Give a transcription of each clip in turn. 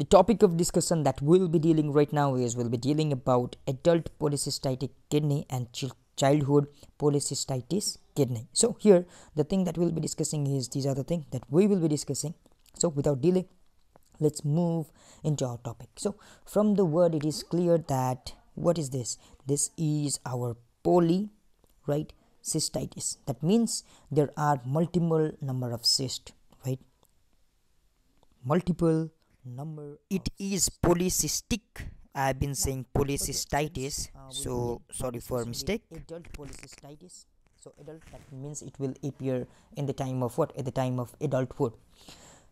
the topic of discussion that we'll be dealing right now is we'll be dealing about adult polycystic kidney and ch- childhood polycystitis kidney. So here the thing that we'll be discussing is these are the things that we will be discussing. So without delay let's move into our topic. So from the word it is clear that what is this? This is our poly right cystitis. That means there are multiple number of cysts right? Multiple number it is polycystic. I've been saying polycystitis. Uh, so sorry for mistake. adult polycystitis. So adult that means it will appear in the time of what? At the time of adulthood.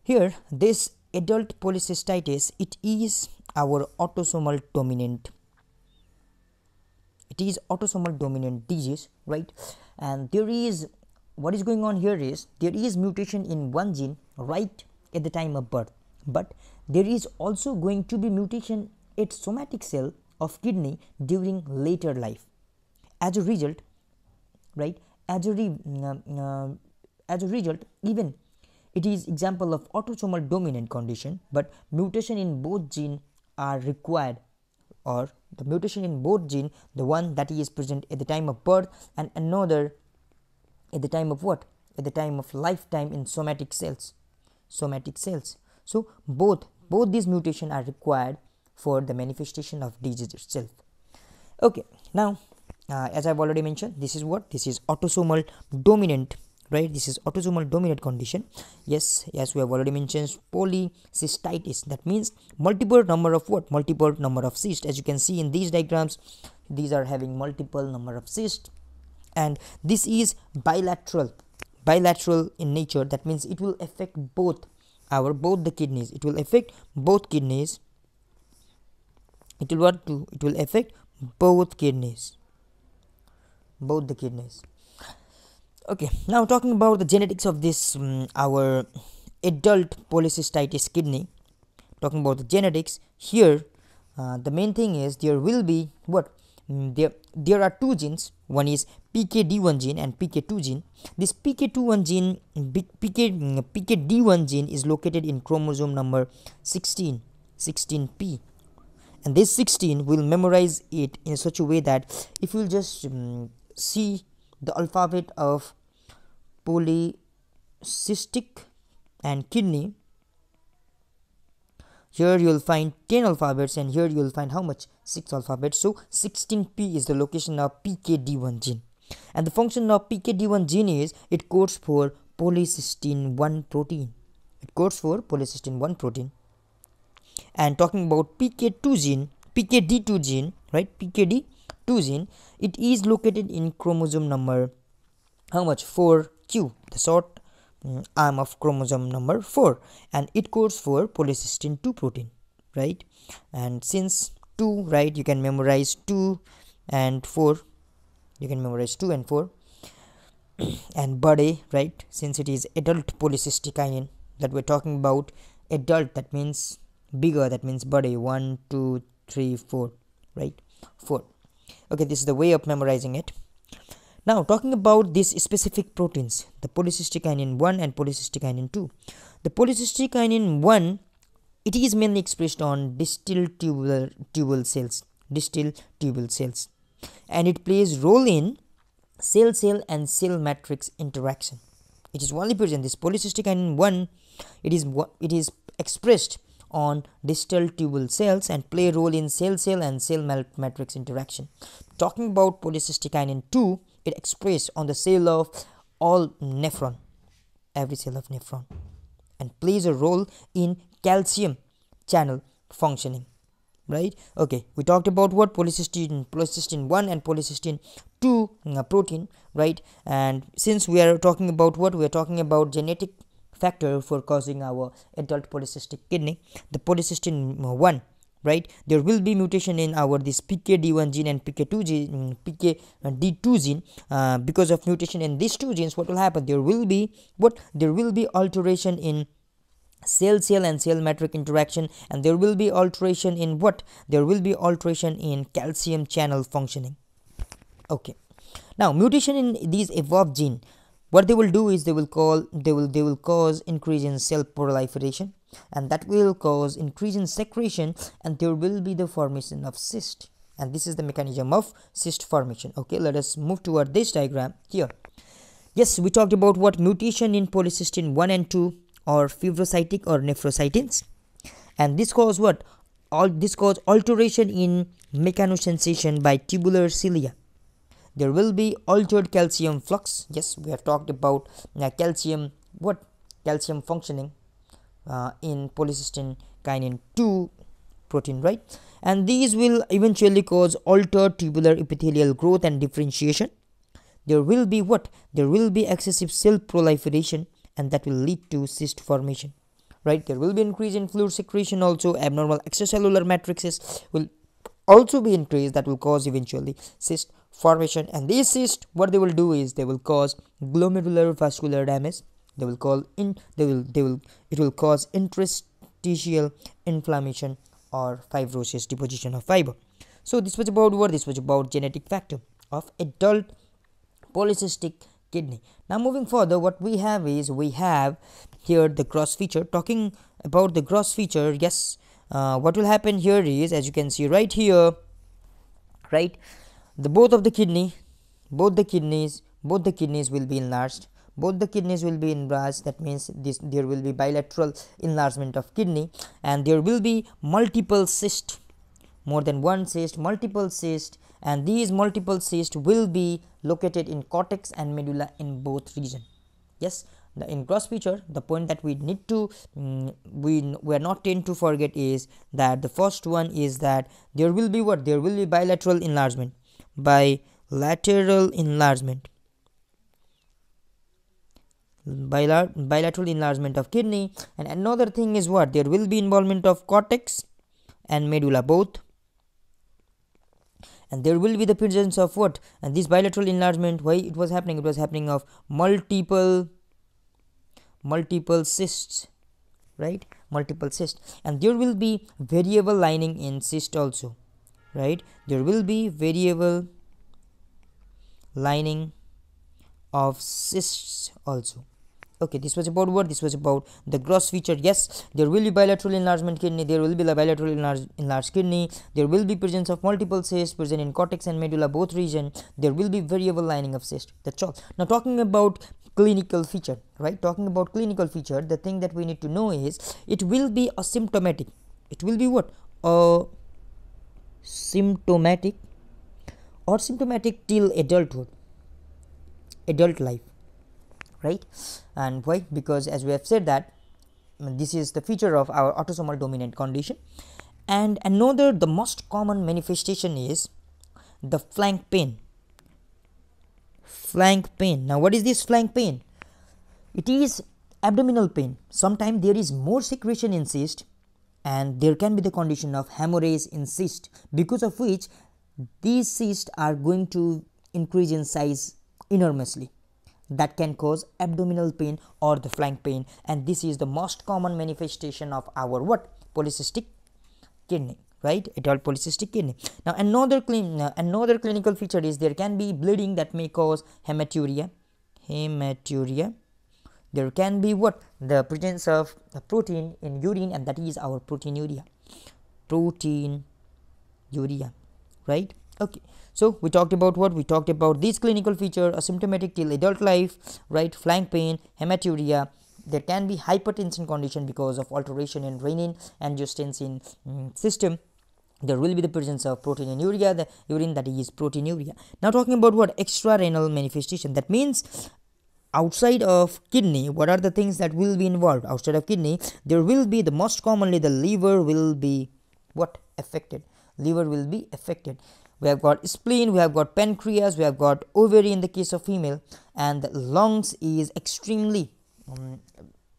Here this adult polycystitis it is our autosomal dominant. It is autosomal dominant disease right? And there is what is going on here is there is mutation in one gene right at the time of birth. But there is also going to be mutation at somatic cell of kidney during later life. As a result right as a re, uh, uh, as a result even it is example of autosomal dominant condition but mutation in both gene are required or the mutation in both gene the one that is present at the time of birth and another at the time of what? At the time of lifetime in somatic cells. Somatic cells. So both both these mutation are required for the manifestation of disease itself. Okay now uh, as i've already mentioned this is what? This is autosomal dominant right? This is autosomal dominant condition. Yes yes we have already mentioned polycystitis. That means multiple number of what? Multiple number of cysts. As you can see in these diagrams these are having multiple number of cysts. And this is bilateral bilateral in nature. That means it will affect both our both the kidneys. It will affect both kidneys. It will what do it will affect both kidneys. Both the kidneys. Okay now talking about the genetics of this um, our adult polycystitis kidney. Talking about the genetics here uh, the main thing is there will be what? Mm, there there are two genes. One is pkd1 gene and pk2 gene. This pk21 gene pk mm, pkd1 gene is located in chromosome number 16 16p and this 16 will memorize it in such a way that if you just um, see the alphabet of polycystic and kidney here you will find 10 alphabets and here you will find how much? 6 alphabets. So 16p is the location of pkd1 gene and the function of pkd1 gene is it codes for polycystin 1 protein. It codes for polycystin 1 protein. And talking about pk2 gene pkd2 gene right? Pkd2 gene it is located in chromosome number how much? 4q the short um, arm of chromosome number 4 and it codes for polycystin 2 protein right? And since 2 right you can memorize 2 and 4 you can memorize 2 and 4 and body right? Since it is adult polycystic kinin that we're talking about adult that means bigger that means body 1 2 3 4 right? 4 okay this is the way of memorizing it. Now talking about these specific proteins, the polycystokinin 1 and polycystokinin 2. The polycystokinin 1 it is mainly expressed on distal tubular tubule cells, distal tubule cells and it plays role in cell cell and cell matrix interaction. It is only present this polycystokinin 1 it is it is expressed on distal tubule cells and play role in cell cell and cell matrix interaction. Talking about polycystic polycystokinin 2 it expressed on the cell of all nephron every cell of nephron and plays a role in calcium channel functioning right? Okay we talked about what? Polycystin polycystin 1 and polycystin 2 uh, protein right? And since we are talking about what? We are talking about genetic factor for causing our adult polycystic kidney the polycystin 1 right? There will be mutation in our this pkd1 gene and pk2 gene mm, pkd2 gene uh, because of mutation in these two genes what will happen? There will be what? There will be alteration in cell cell and cell matrix interaction and there will be alteration in what? There will be alteration in calcium channel functioning. Okay. Now mutation in these evolved gene what they will do is they will call they will they will cause increase in cell proliferation and that will cause increase in secretion and there will be the formation of cyst. And this is the mechanism of cyst formation. Okay let us move toward this diagram here. Yes we talked about what mutation in polycystin 1 and 2 or fibrocytic or nephrocystins. And this cause what? All this cause alteration in mechanosensation by tubular cilia. There will be altered calcium flux. Yes we have talked about uh, calcium what? Calcium functioning uh, in polycystin kinin 2 protein right? And these will eventually cause altered tubular epithelial growth and differentiation. There will be what? There will be excessive cell proliferation and that will lead to cyst formation right? There will be increase in fluid secretion also. Abnormal extracellular matrices will also be increased that will cause eventually cyst formation. And these cysts what they will do is they will cause glomerular vascular damage. They will call in they will they will it will cause interstitial inflammation or fibrosis deposition of fiber. So this was about what? This was about genetic factor of adult polycystic kidney. Now moving further what we have is we have here the gross feature. Talking about the gross feature yes uh, what will happen here is as you can see right here right the both of the kidney both the kidneys both the kidneys will be enlarged. Both the kidneys will be enlarged. That means this there will be bilateral enlargement of kidney and there will be multiple cyst more than one cyst multiple cyst and these multiple cysts will be located in cortex and medulla in both region. Yes the in gross feature the point that we need to um, we we are not tend to forget is that the first one is that there will be what? There will be bilateral enlargement. Bilateral enlargement. Bilateral enlargement of kidney. And another thing is what? There will be involvement of cortex and medulla both and there will be the presence of what? And this bilateral enlargement why it was happening? It was happening of multiple multiple cysts right? Multiple cysts. And there will be variable lining in cyst also right? There will be variable lining of cysts also okay this was about what this was about the gross feature. Yes there will be bilateral enlargement kidney there will be a bilateral enlarged, enlarged kidney there will be presence of multiple cysts present in cortex and medulla both region. There will be variable lining of cyst. That's all. Now talking about clinical feature right? Talking about clinical feature the thing that we need to know is it will be asymptomatic. It will be what? Uh symptomatic or symptomatic till adulthood adult life right? And why? Because as we have said that mm, this is the feature of our autosomal dominant condition. And another the most common manifestation is the flank pain. Flank pain. Now what is this flank pain? It is abdominal pain. Sometimes there is more secretion in cyst and there can be the condition of hemorrhage in cyst because of which these cysts are going to increase in size enormously that can cause abdominal pain or the flank pain. And this is the most common manifestation of our what? Polycystic kidney right? Adult polycystic kidney. Now another clean uh, another clinical feature is there can be bleeding that may cause hematuria. Hematuria. There can be what? The presence of the protein in urine and that is our proteinuria. Protein urea right okay. So we talked about what? We talked about these clinical feature asymptomatic till adult life right? Flank pain hematuria. There can be hypertension condition because of alteration in renin angiotensin um, system. There will be the presence of protein in urea. The urine that is proteinuria now talking about what? Extra renal manifestation. That means outside of kidney what are the things that will be involved? Outside of kidney there will be the most commonly the liver will be what? Affected. Liver will be affected we have got spleen we have got pancreas we have got ovary in the case of female and the lungs is extremely um,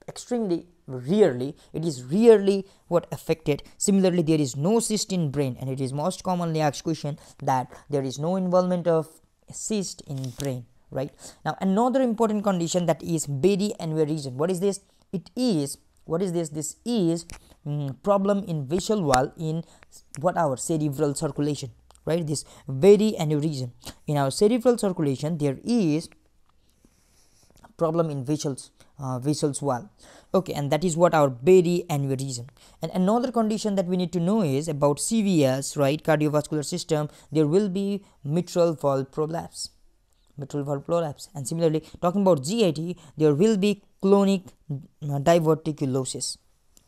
extremely rarely it is rarely what affected. Similarly there is no cyst in brain and it is most commonly asked question that there is no involvement of cyst in brain right? Now another important condition that is Berry aneurysm what is this? It is what is this? This is um, problem in visual wall in what our cerebral circulation right this Berry aneurysm in our cerebral circulation there is problem in vessels uh, vessels wall. Okay and that is what our berry aneurysm and another condition that we need to know is about cvs right? Cardiovascular system there will be mitral valve prolapse. Mitral valve prolapse. And similarly talking about git there will be colonic uh, diverticulosis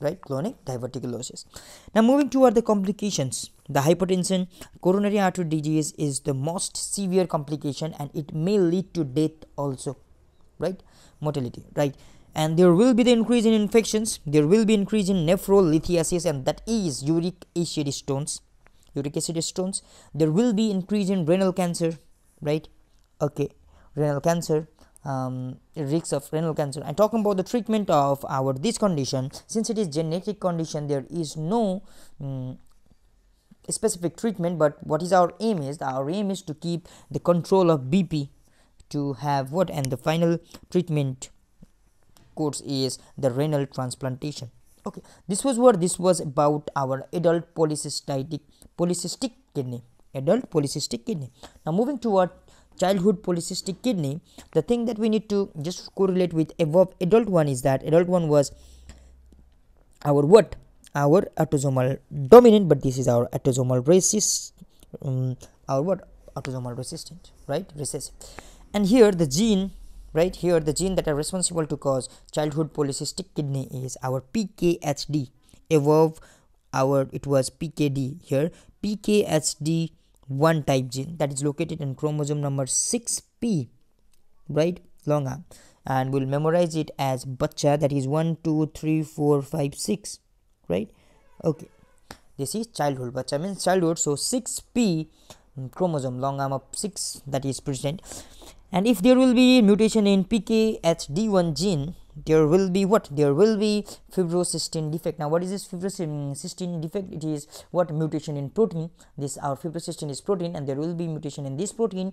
right? Colonic diverticulosis. Now moving toward the complications. The hypertension coronary artery disease is the most severe complication and it may lead to death also right? Mortality right? And there will be the increase in infections. There will be increase in nephrolithiasis and that is uric acid stones uric acid stones. There will be increase in renal cancer right? Okay renal cancer um, risks of renal cancer. I'm talking about the treatment of our this condition. Since it is genetic condition there is no um, specific treatment but what is our aim is our aim is to keep the control of bp to have what? And the final treatment course is the renal transplantation. Okay this was what this was about our adult polycystic polycystic kidney adult polycystic kidney. Now moving toward childhood polycystic kidney the thing that we need to just correlate with above adult one is that adult one was our what? Our autosomal dominant but this is our autosomal resist um, our what? Autosomal resistant right? Recessive. And here the gene right? Here the gene that are responsible to cause childhood polycystic kidney is our pkhd above our it was pkd here. Pkhd one type gene that is located in chromosome number 6p right? Long arm. And we'll memorize it as bacha that is 1 2 3 4 5 6 right? Okay. This is childhood. Bacha means childhood. So 6p mm, chromosome long arm of 6 that is present. And if there will be mutation in pkhd1 gene there will be what? There will be fibrocystin defect. Now what is this fibrocystin? Defect it is what? Mutation in protein. This our fibrocystin is protein and there will be mutation in this protein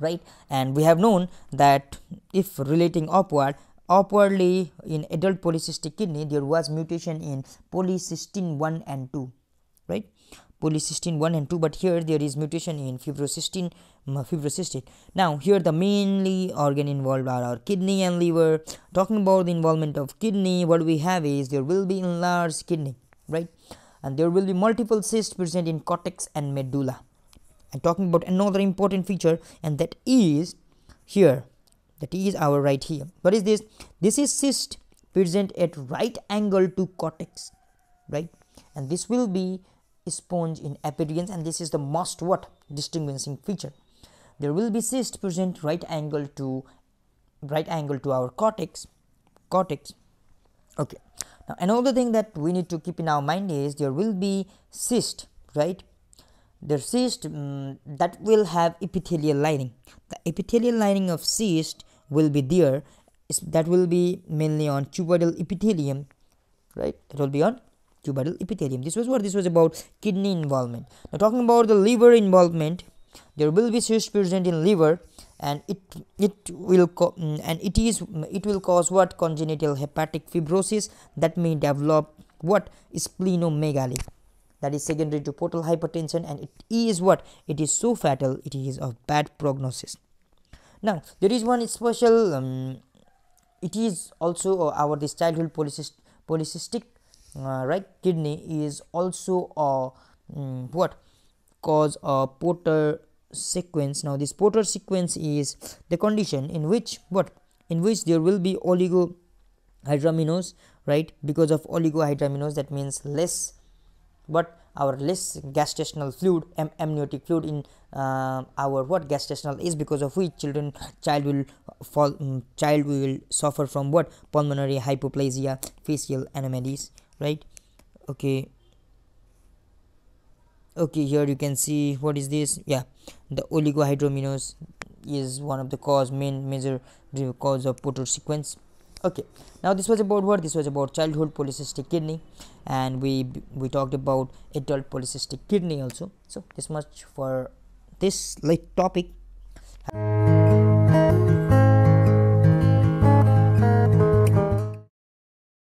right? And we have known that if relating upward upwardly in adult polycystic kidney there was mutation in polycystin 1 and 2 right? Polycystin 1 and 2 but here there is mutation in fibrocystin fibrocystic now here the mainly organ involved are our kidney and liver. Talking about the involvement of kidney what we have is there will be enlarged kidney right? And there will be multiple cysts present in cortex and medulla. And talking about another important feature and that is here. That is our right here. What is this? This is cyst present at right angle to cortex right? And this will be sponge in apodians and this is the most what? Distinguishing feature there will be cyst present right angle to right angle to our cortex cortex. Okay. Now another thing that we need to keep in our mind is there will be cyst right? The cyst um, that will have epithelial lining. The epithelial lining of cyst will be there. That will be mainly on cuboidal epithelium right? It will be on cuboidal epithelium. This was what? This was about kidney involvement. Now talking about the liver involvement there will be cyst present in liver and it it will mm, and it is it will cause what? Congenital hepatic fibrosis. That may develop what? Splenomegaly. That is secondary to portal hypertension and it is what? It is so fatal it is of bad prognosis. Now there is one special um, it is also uh, our this childhood polycyst, polycystic uh, right? Kidney is also a um, what? Cause a Potter sequence. Now this Potter sequence is the condition in which what? In which there will be oligohydramnios right? Because of oligohydramnios that means less but our less gastrointestinal fluid am amniotic fluid in uh, our what? Gastrointestinal is because of which children child will fall um, child will suffer from what? Pulmonary hypoplasia facial anomalies right? Okay okay here you can see what is this. Yeah the oligohydramnios is one of the cause main major cause of Potter sequence. Okay now this was about what? This was about childhood polycystic kidney and we we talked about adult polycystic kidney also. So this much for this like topic